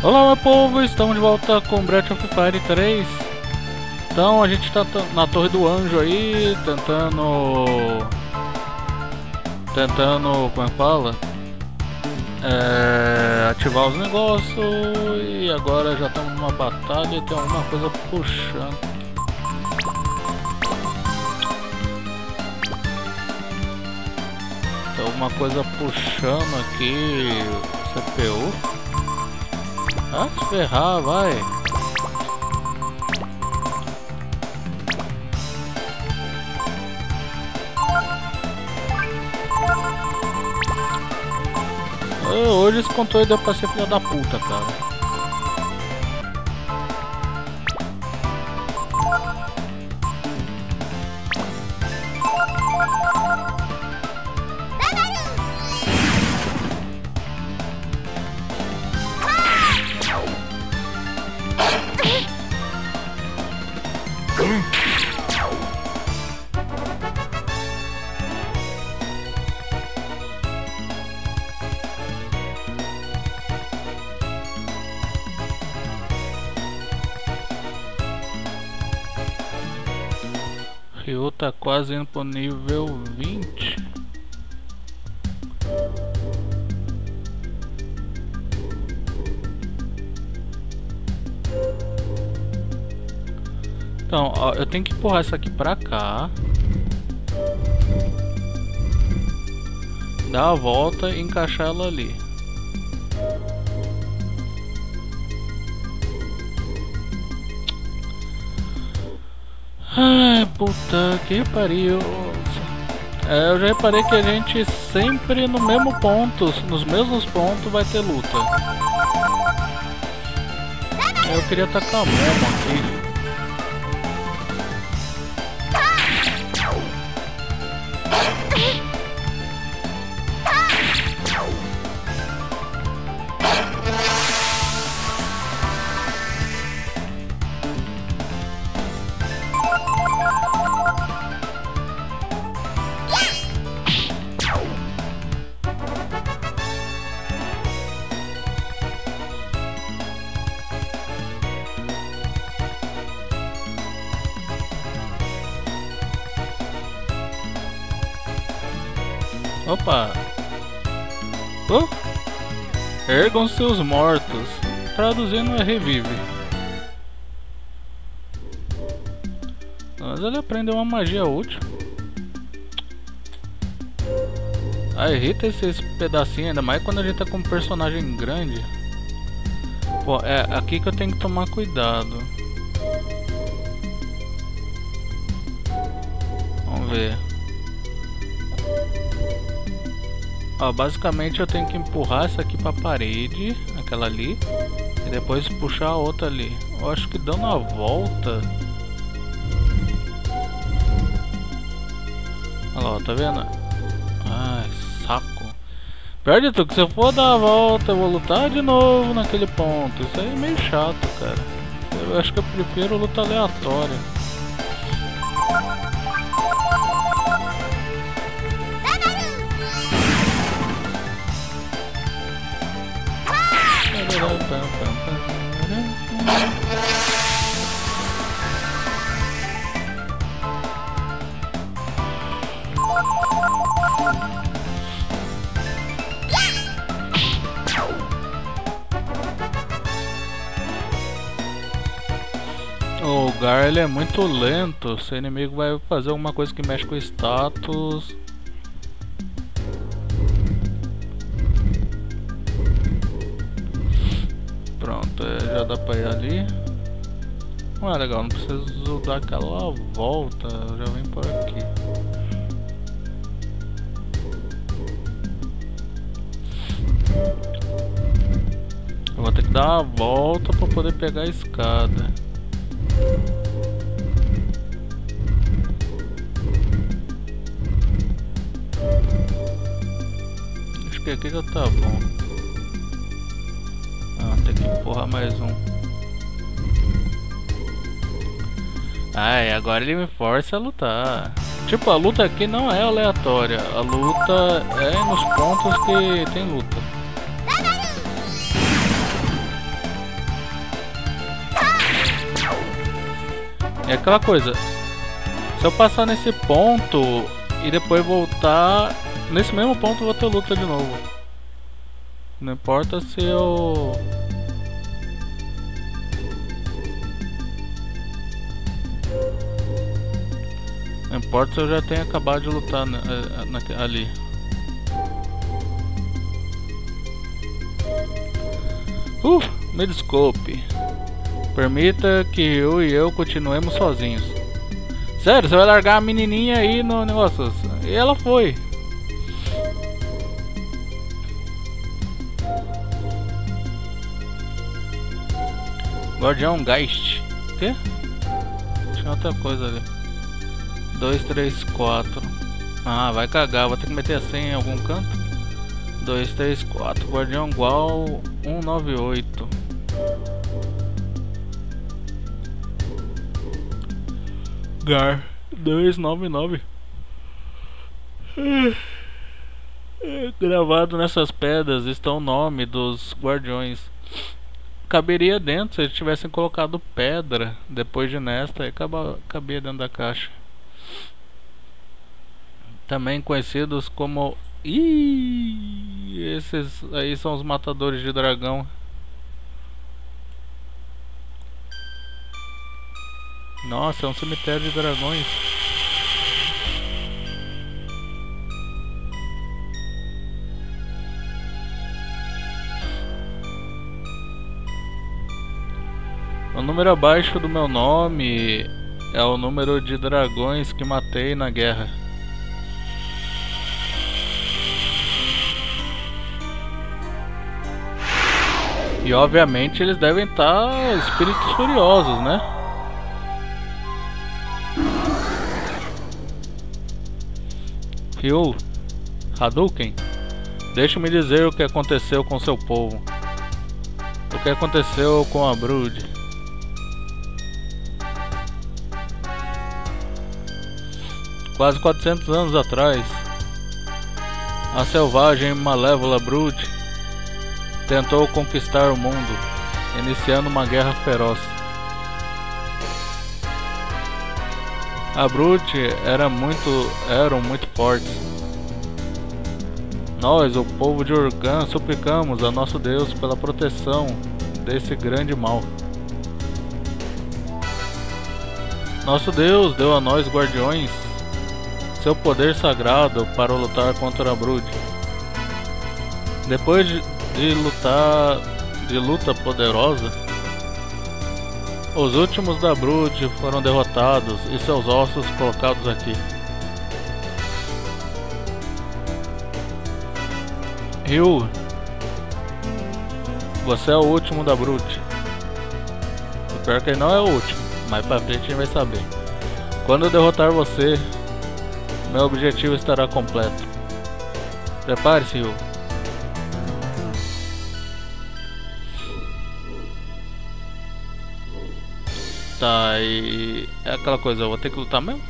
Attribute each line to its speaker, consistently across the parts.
Speaker 1: Olá meu povo, estamos de volta com Breath of Fire 3 Então a gente está na Torre do Anjo aí, tentando... Tentando, como é que fala? É, ativar os negócios e agora já estamos numa batalha e tem alguma coisa puxando. Tem alguma coisa puxando aqui o CPU ah, se ferrar, vai. Hoje esse controle deu pra ser filha da puta, cara. Quase indo pro nível 20. Então, ó, eu tenho que empurrar isso aqui pra cá. Dar a volta e encaixar ela ali. Ai, puta que pariu. É, eu já reparei que a gente sempre no mesmo ponto, nos mesmos pontos vai ter luta. Eu queria tacar a mão aqui. Ergam seus mortos. Traduzindo é revive. Mas ele aprendeu uma magia útil. Ah, irrita esses pedacinhos, ainda mais quando a gente tá com um personagem grande. Pô, é aqui que eu tenho que tomar cuidado. Vamos ver. Ó, basicamente eu tenho que empurrar essa aqui pra parede, aquela ali, e depois puxar a outra ali. Eu acho que dando a volta... Olha lá, tá vendo? Ai, saco. Perde tudo, que se eu for dar a volta eu vou lutar de novo naquele ponto. Isso aí é meio chato, cara. Eu acho que eu prefiro luta aleatória. Ele é muito lento, se o inimigo vai fazer alguma coisa que mexe com o status Pronto, é, já dá pra ir ali. É legal, não preciso dar aquela volta, já vem por aqui. Eu vou ter que dar a volta para poder pegar a escada. que aqui já tá bom. Ah, tem que empurrar mais um. Ai, agora ele me força a lutar. Tipo, a luta aqui não é aleatória. A luta é nos pontos que tem luta. É aquela coisa. Se eu passar nesse ponto e depois voltar, nesse mesmo ponto vou ter luta de novo. Não importa se eu Não importa se eu já tenho acabado de lutar na, eh, na, ali. Uh, me desculpe. Permita que eu e eu continuemos sozinhos. Sério, você vai largar a menininha aí no negócio? E ela foi. Guardião Geist. O quê? Tinha outra coisa ali. 2, 3, 4. Ah, vai cagar. Vou ter que meter a senha em algum canto. 2, 3, 4. Guardião igual 198. Gar 299. Gravado nessas pedras está o nome dos guardiões. Caberia dentro se eles tivessem colocado pedra depois de nesta, aí cabia dentro da caixa também conhecidos como Ih, esses aí são os matadores de dragão. Nossa, é um cemitério de dragões. Número abaixo do meu nome é o número de dragões que matei na guerra. E obviamente eles devem estar espíritos furiosos, né? Ryu, Hadouken, deixe-me dizer o que aconteceu com seu povo. O que aconteceu com a Brood. Quase 400 anos atrás, a selvagem malévola Brood tentou conquistar o mundo, iniciando uma guerra feroz. A Brute era muito, eram muito fortes. Nós, o povo de Urgan, suplicamos a nosso Deus pela proteção desse grande mal. Nosso Deus deu a nós guardiões seu poder sagrado para lutar contra a Brute. Depois de de lutar de luta poderosa. Os últimos da Brood foram derrotados e seus ossos colocados aqui. Ryu, você é o último da Brood. O pior que ele não é o último, mais pra frente a gente vai saber. Quando eu derrotar você, meu objetivo estará completo. Prepare-se, Ryu. Tá, e... É aquela coisa, eu vou ter que lutar mesmo?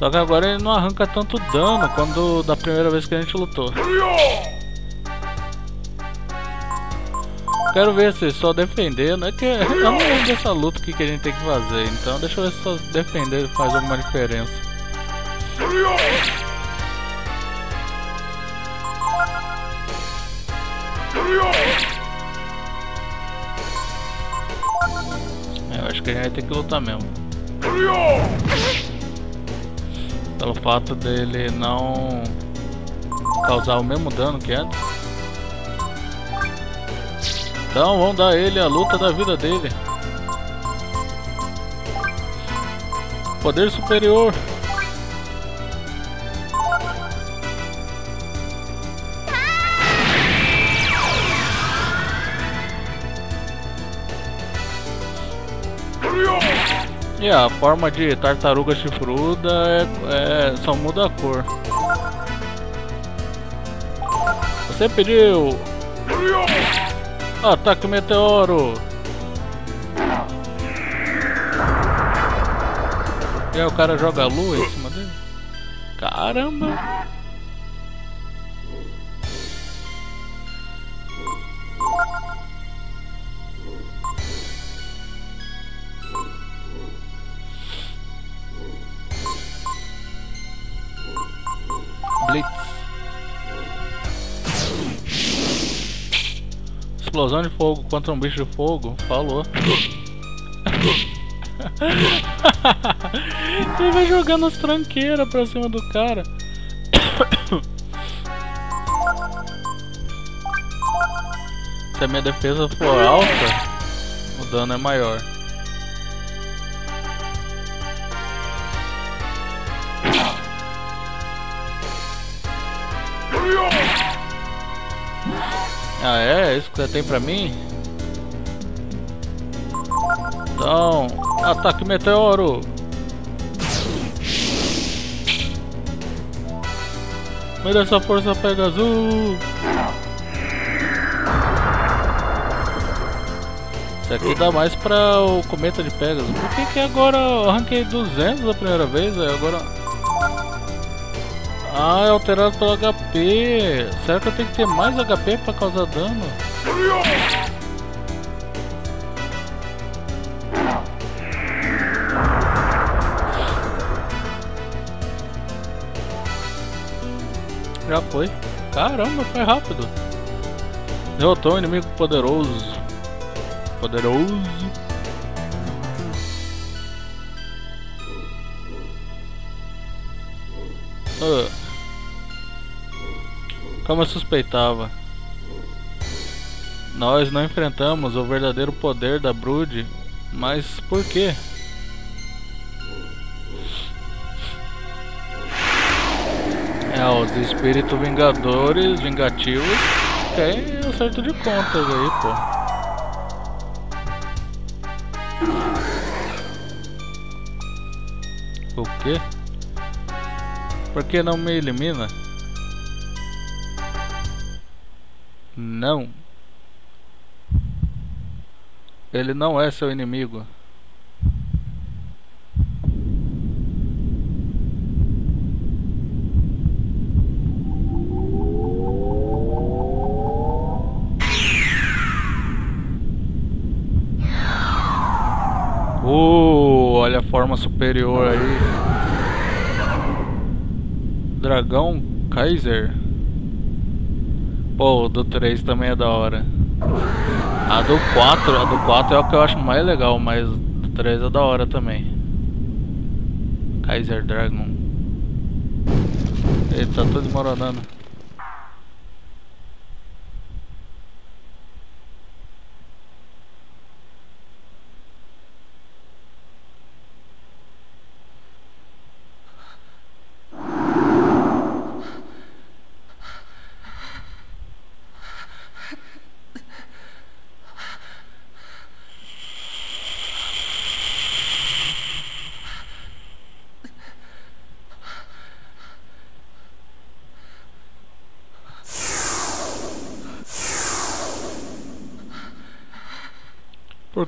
Speaker 1: Só que agora ele não arranca tanto dano quando da primeira vez que a gente lutou. Quero ver se só defender, né? Que eu não lembro dessa luta que, que a gente tem que fazer. Então deixa eu ver se só defender faz alguma diferença. É, eu acho que a gente vai ter que lutar mesmo. Pelo fato dele não causar o mesmo dano que antes. Então vamos dar ele a luta da vida dele. Poder superior. E a forma de tartaruga chifruda é, é só muda a cor. Você pediu! Ataque meteoro! E aí o cara joga a lua em cima dele? Caramba! Explosão de fogo contra um bicho de fogo. Falou. Ele vai jogando as tranqueiras pra cima do cara. Se a minha defesa for alta, o dano é maior. Ah é? é? Isso que você tem pra mim? Então, ataque meteoro! Me dá essa força pega azul! Isso aqui dá mais pra o cometa de Pegasus. Por que que agora eu arranquei 200 a primeira vez? Agora... Ah, é alterado pelo HP. Será que eu tenho que ter mais HP pra causar dano? Já foi. Caramba, foi rápido. Derrotou um inimigo poderoso. Poderoso. Uh. Como eu suspeitava. Nós não enfrentamos o verdadeiro poder da Brood, mas por quê? É, os espíritos vingadores, vingativos, tem acerto de contas aí, pô. O quê? Por que não me elimina? Não. Ele não é seu inimigo. Uh, olha a forma superior aí. Dragão Kaiser. Pô, o do 3 também é da hora. A do 4, a do 4 é o que eu acho mais legal, mas do 3 é da hora também. Kaiser Dragon. Ele tá todo desmoronando.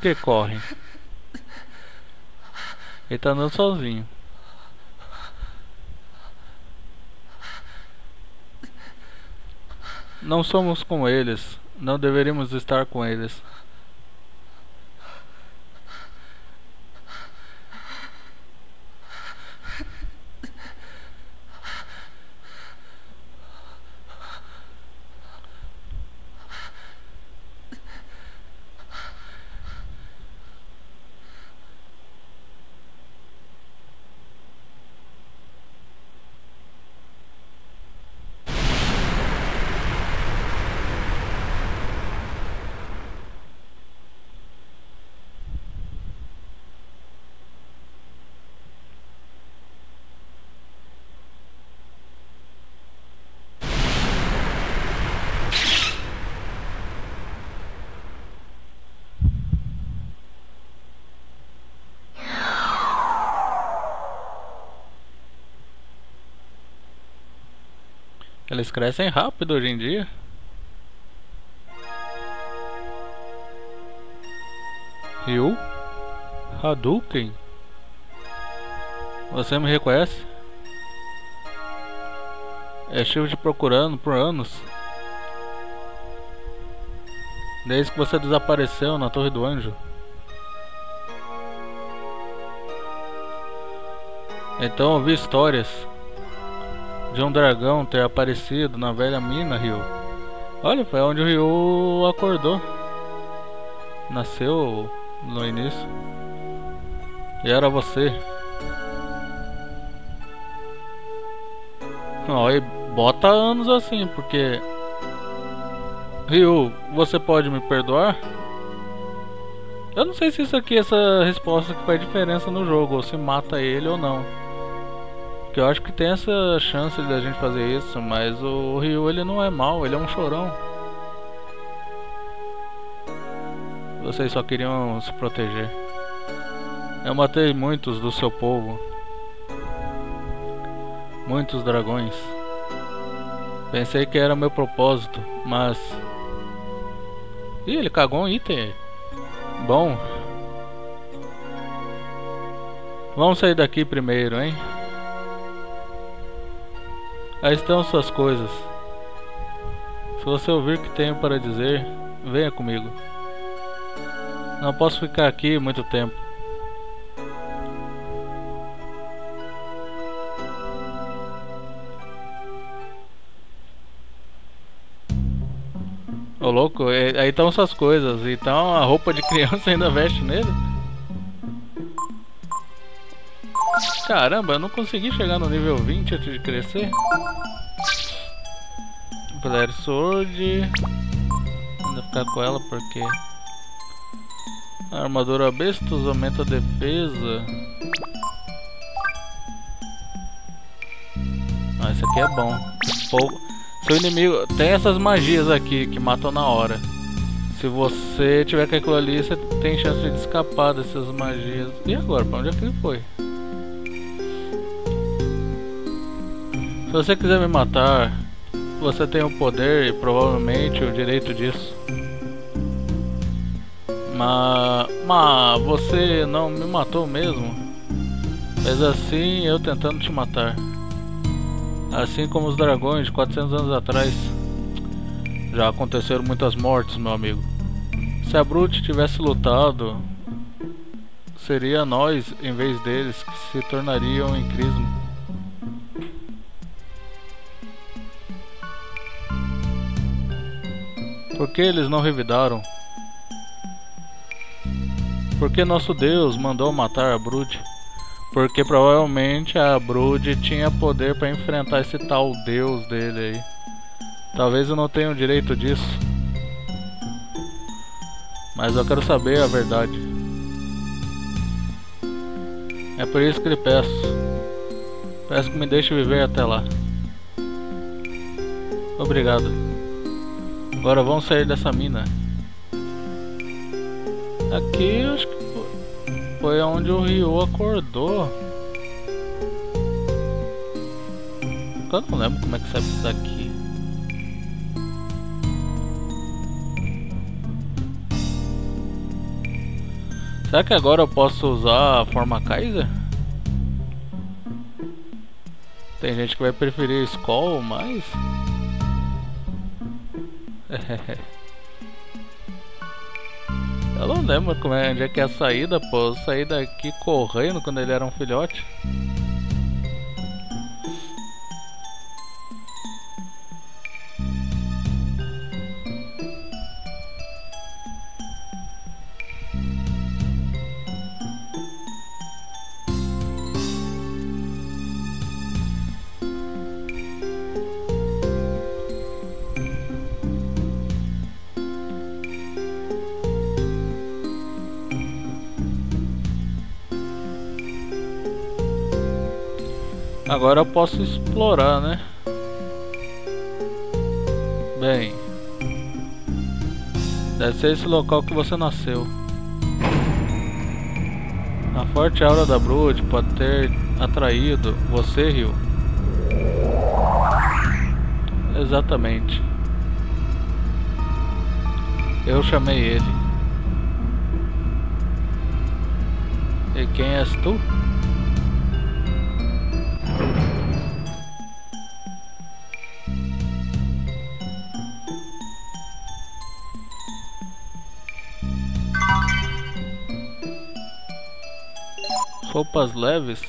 Speaker 1: Que corre? Ele tá andando sozinho. Não somos com eles. Não deveríamos estar com eles. Eles crescem rápido hoje em dia. Ryu? Hadouken? Você me reconhece? Estive te procurando por anos. Desde que você desapareceu na Torre do Anjo. Então ouvi histórias de um dragão ter aparecido na velha mina Rio. Olha, foi onde o Rio acordou. Nasceu no início. E era você. Ó, e bota anos assim, porque. Ryu, você pode me perdoar? Eu não sei se isso aqui, essa resposta que faz diferença no jogo, ou se mata ele ou não. Porque eu acho que tem essa chance de a gente fazer isso, mas o Ryu ele não é mal, ele é um chorão. Vocês só queriam se proteger. Eu matei muitos do seu povo. Muitos dragões. Pensei que era meu propósito, mas. Ih, ele cagou um item. Bom. Vamos sair daqui primeiro, hein? Aí estão suas coisas. Se você ouvir o que tenho para dizer, venha comigo. Não posso ficar aqui muito tempo. Ô louco, aí estão suas coisas. Então a roupa de criança ainda veste nele? Caramba, eu não consegui chegar no nível 20 antes de crescer. Flare Sword. Ainda ficar com ela porque. Armadura bestos aumenta a defesa. Ah, esse aqui é bom. Pouco. Seu inimigo tem essas magias aqui que matam na hora. Se você tiver com aquilo ali, você tem chance de escapar dessas magias. E agora? Pra onde é que ele foi? Se você quiser me matar, você tem o poder e provavelmente o direito disso. Mas, mas você não me matou mesmo? Mas assim eu tentando te matar. Assim como os dragões de 400 anos atrás. Já aconteceram muitas mortes, meu amigo. Se a Brute tivesse lutado, seria nós, em vez deles, que se tornariam em Crisma. Por que eles não revidaram? Por que nosso Deus mandou matar a Brute? Porque provavelmente a Brood tinha poder para enfrentar esse tal deus dele aí. Talvez eu não tenha o direito disso. Mas eu quero saber a verdade. É por isso que lhe peço. Peço que me deixe viver até lá. Obrigado. Agora vamos sair dessa mina. Aqui acho que foi onde o Ryu acordou. Eu não lembro como é que sai isso daqui. Será que agora eu posso usar a forma Kaiser? Tem gente que vai preferir Skull, mas... Eu não lembro como é, onde é que é a saída, pô. Eu saí daqui correndo quando ele era um filhote. Agora eu posso explorar, né? Bem, deve ser esse local que você nasceu. A forte aura da Brood pode ter atraído você, Rio. Exatamente. Eu chamei ele. E quem és tu? Roupas leves.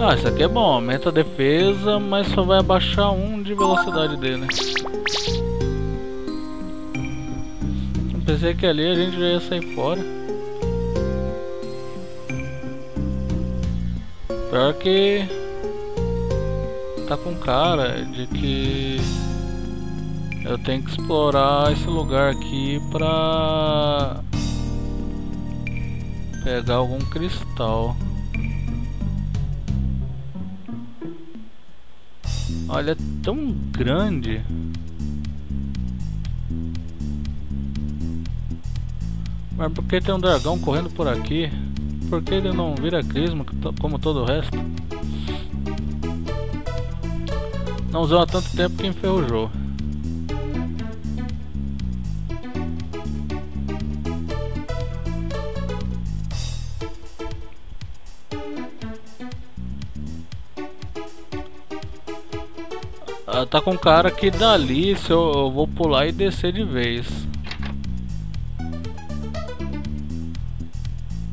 Speaker 1: Ah, isso aqui é bom, aumenta a defesa, mas só vai abaixar um de velocidade dele. Pensei que ali a gente já ia sair fora. Pior que tá com cara de que eu tenho que explorar esse lugar aqui pra pegar algum cristal. Olha, é tão grande. Mas por que tem um dragão correndo por aqui? Por que ele não vira crisma como todo o resto? Não usou há tanto tempo que enferrujou. Tá com cara que dali se eu, eu vou pular e descer de vez.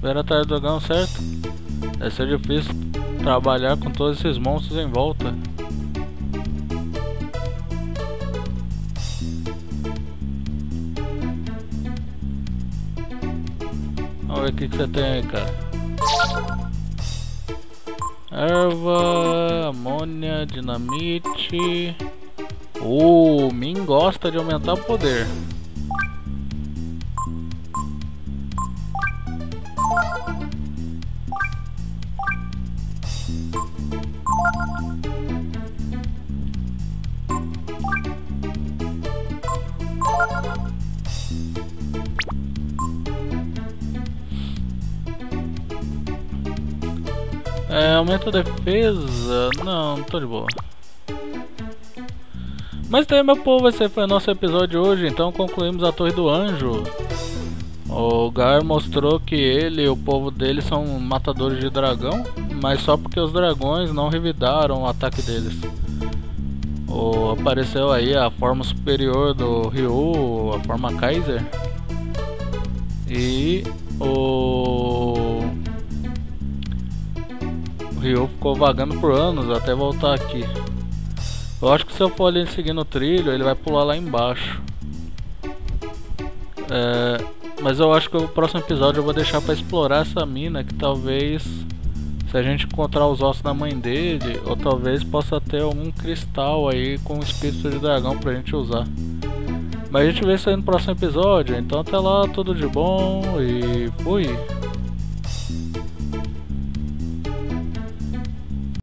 Speaker 1: Ver atrás do dragão, certo? Deve ser difícil trabalhar com todos esses monstros em volta. Vamos ver o que, que você tem aí, cara. Erva, amônia, dinamite. Uh, Min gosta de aumentar o poder. Aumenta a defesa. Não, tô de boa. Mas daí, meu povo, esse foi o nosso episódio hoje. Então concluímos a Torre do Anjo. O Gar mostrou que ele e o povo dele são matadores de dragão, mas só porque os dragões não revidaram o ataque deles. O, apareceu aí a forma superior do Ryu, a forma Kaiser. E o Ryu ficou vagando por anos até voltar aqui. Eu acho que se eu for ali seguindo o trilho, ele vai pular lá embaixo. É, mas eu acho que o próximo episódio eu vou deixar para explorar essa mina que talvez se a gente encontrar os ossos da mãe dele, ou talvez possa ter algum cristal aí com espírito de dragão pra gente usar. Mas a gente vê isso aí no próximo episódio, então até lá, tudo de bom e fui!